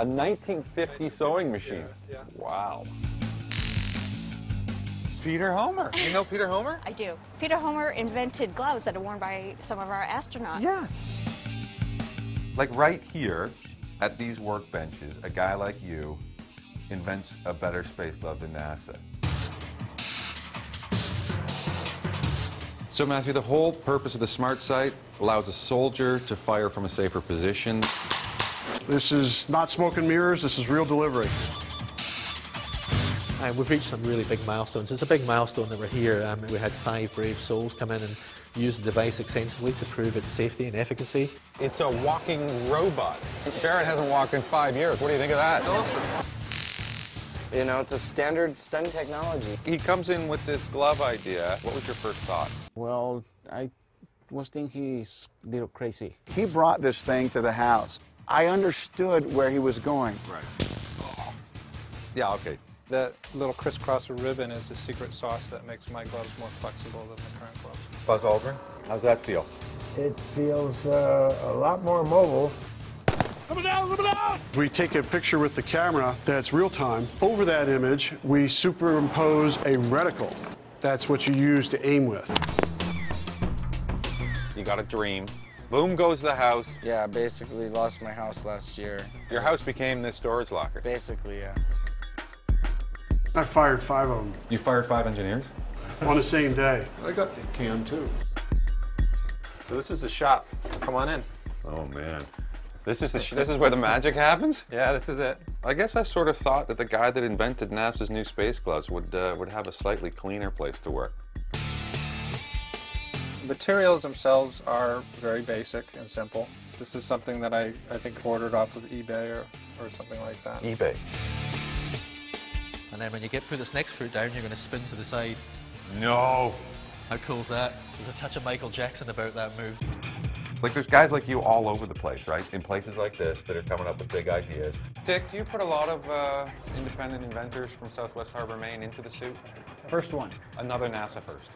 A 1950 sewing machine. Yeah. Wow. Peter Homer. You know Peter Homer? I do. Peter Homer invented gloves that are worn by some of our astronauts. Yeah. Like right here at these workbenches, a guy like you invents a better space glove than NASA. So, Matthew, the whole purpose of the smart sight allows a soldier to fire from a safer position. This is not smoke and mirrors, this is real delivery. Uh, we've reached some really big milestones. It's a big milestone that we're here. Um, we had five brave souls come in and use the device extensively to prove its safety and efficacy. It's a walking robot. Jared hasn't walked in five years. What do you think of that? You know, it's a standard stun technology. He comes in with this glove idea. What was your first thought? Well, I was thinking he's a little crazy. He brought this thing to the house. I understood where he was going. Right. Yeah, okay. That little crisscrosser ribbon is the secret sauce that makes my gloves more flexible than the current gloves. Buzz Aldrin, how's that feel? It feels uh, a lot more mobile. Come down! Come down! We take a picture with the camera that's real time. Over that image, we superimpose a reticle. That's what you use to aim with. You got a dream. Boom goes the house. Yeah, basically lost my house last year. Your house became this storage locker. Basically, yeah. I fired five of them You fired five engineers? on the same day. I got the can too. So this is the shop. Come on in. Oh man, this is the sh- this is where the magic happens. Yeah, this is it. I guess I sort of thought that the guy that invented NASA's new space gloves would uh, would have a slightly cleaner place to work. Materials themselves are very basic and simple. This is something that I, I think ordered off of eBay or, or something like that. eBay. And then when you get through this next fruit down, you're going to spin to the side. No. How cool is that? There's a touch of Michael Jackson about that move. Like there's guys like you all over the place, right? In places like this that are coming up with big ideas. Dick, do you put a lot of uh, independent inventors from Southwest Harbor, Maine into the suit? First one. Another NASA first.